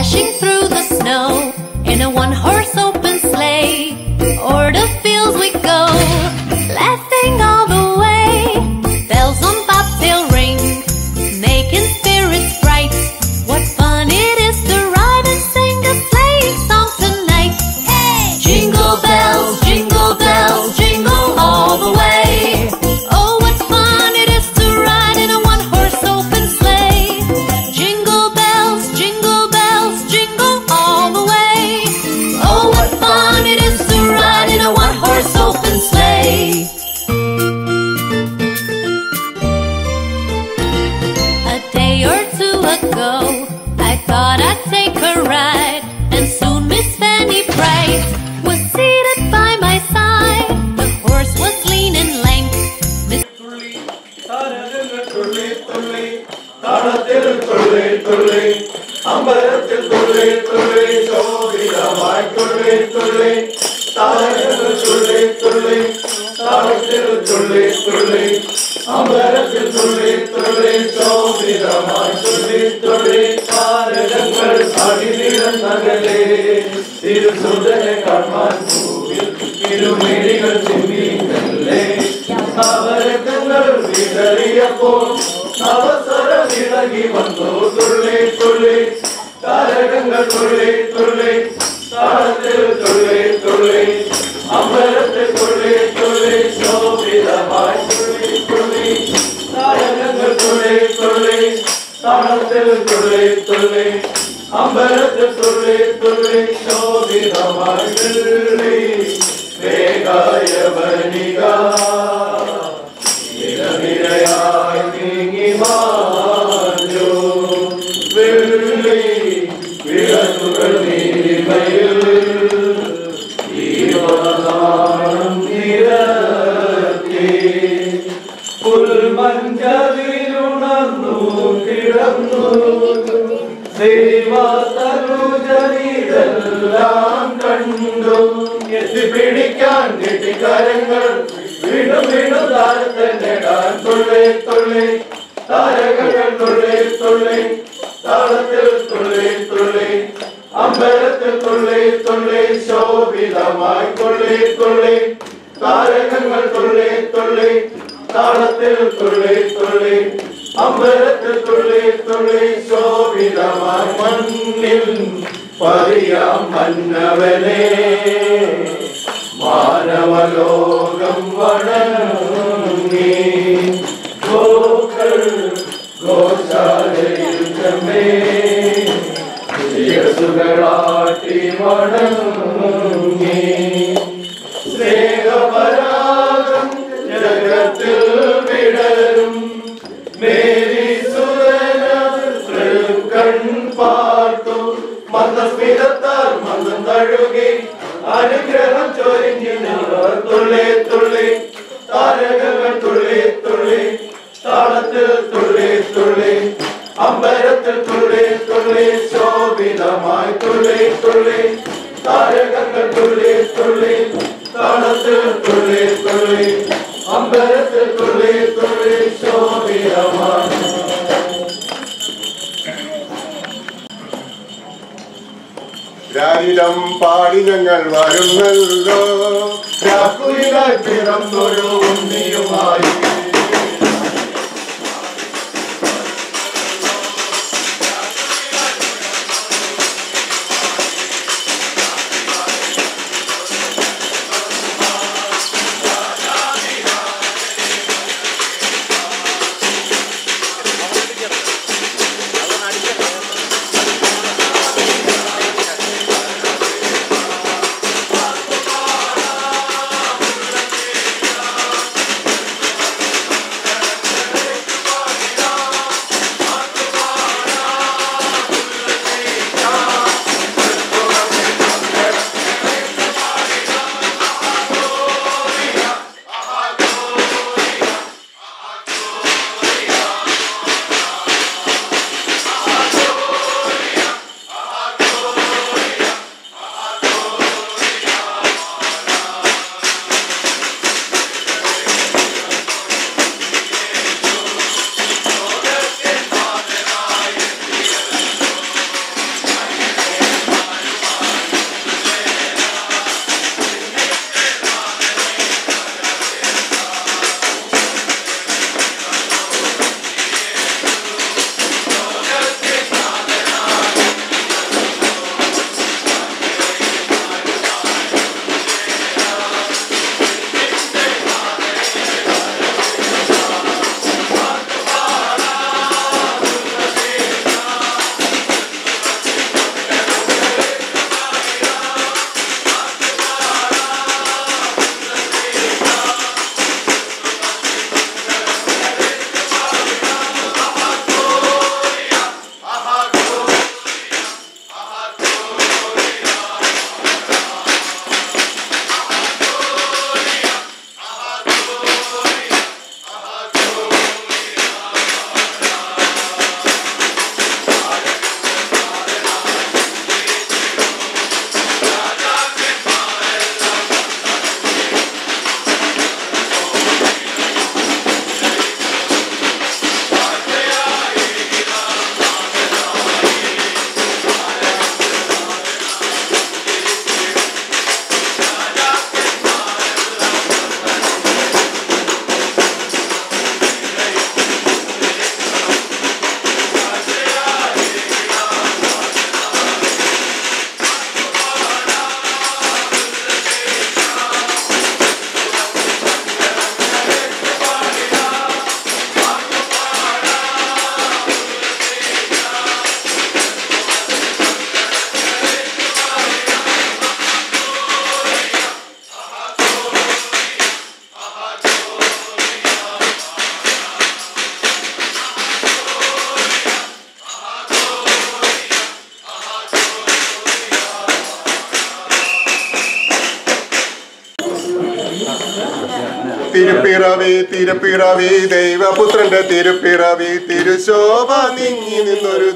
dashing through the snow in a one horse துள்ளி துள்ளி அமரத்தில் துள்ளி துள்ளி சௌவிதமாய் துள்ளி துள்ளி பாரதங்கள் அடிநிலம் நகலே. திரு சுதன கண்மான்பூவில் திருமேடிகள் சிந்திங்களே அவரங்கள் போல் அவசர விலகி வந்தோ துள்ளி i Father. അമ്പലത്തിൽ തുള്ളി തുള്ളി. ശോഭിതമായി തുള്ളി തുള്ളി. താരകങ്ങൾ തുള്ളി തുള്ളി. താളത്തിൽ തുള്ളി തുള്ളി. അമ്പലത്തിൽ തുള്ളി തുള്ളി. ശോഭിതമായി മണ്ണിൽ പതിയാം മന്നവനെ. മാനവലോകം വണങ്ങി. ഗോക്കൾ ഗോശാലയിൽ ചമ്മേ सुगराटि वणङ्गे രാരിടം പാടി ഞങ്ങൾ വരുന്നല്ലോ രാഹുലിനായി പിറന്നൊരു ഉണ്ണിയുമായി തിരുപ്പിറവി തിരുപ്പിറവി ദൈവപുത്രന്റെ തിരുപ്പിറവി തിരുശോഭ നീങ്ങി നിന്നൊരു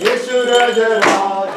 ये सूरज राज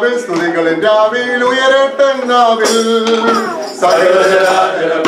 നാവിൽ സ്തുതികളിൻ രാവിൽ ഉയരട്ടെ നാവിൽ സകല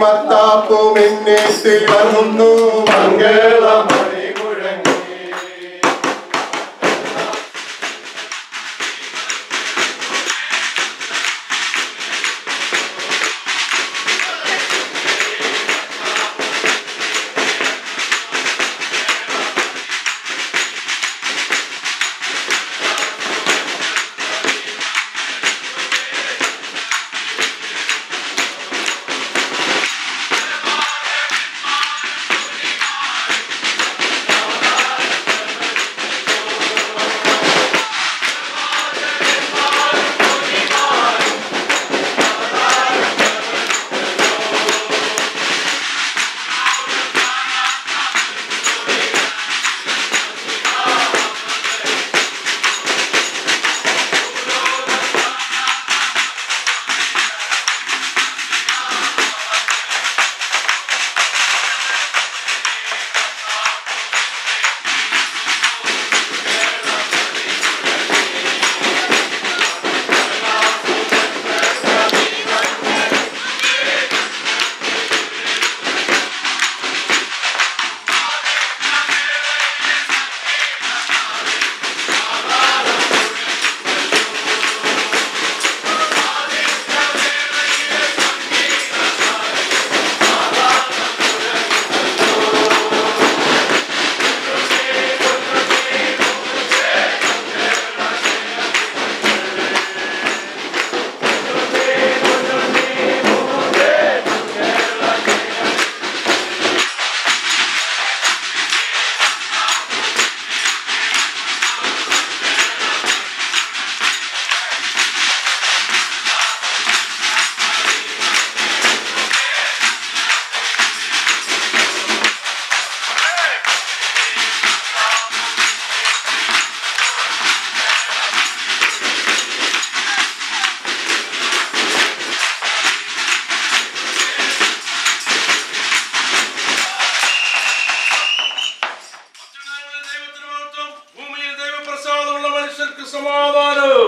മത്താപ്പും എന്നേത്തിൽ വന്നു മംഗളമണി സമാധാനം